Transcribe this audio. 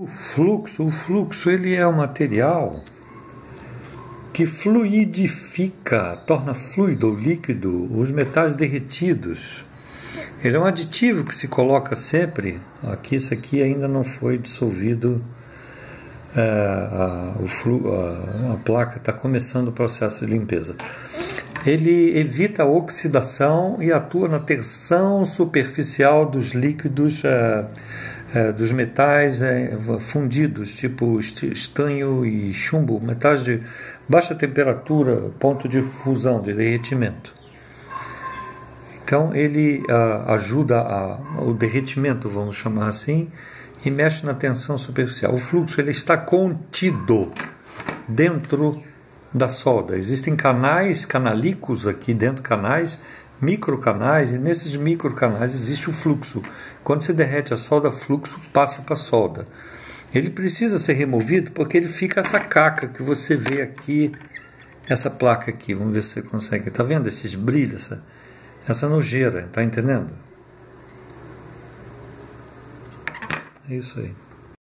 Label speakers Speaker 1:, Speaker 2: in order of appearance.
Speaker 1: O fluxo, o fluxo ele é um material que fluidifica, torna fluido ou líquido os metais derretidos. Ele é um aditivo que se coloca sempre. Aqui, isso aqui ainda não foi dissolvido. É, a, flu, a, a placa está começando o processo de limpeza. Ele evita a oxidação e atua na tensão superficial dos líquidos. É, é, dos metais é, fundidos, tipo estanho e chumbo, metais de baixa temperatura, ponto de fusão, de derretimento. Então ele ajuda a, o derretimento, vamos chamar assim, e mexe na tensão superficial. O fluxo ele está contido dentro da solda. Existem canais, canalicos aqui dentro, canais microcanais, e nesses microcanais existe o fluxo. Quando você derrete a solda, fluxo passa para a solda. Ele precisa ser removido porque ele fica essa caca que você vê aqui, essa placa aqui. Vamos ver se você consegue. Está vendo esses brilhos, essa, essa nojeira? Está entendendo? É isso aí.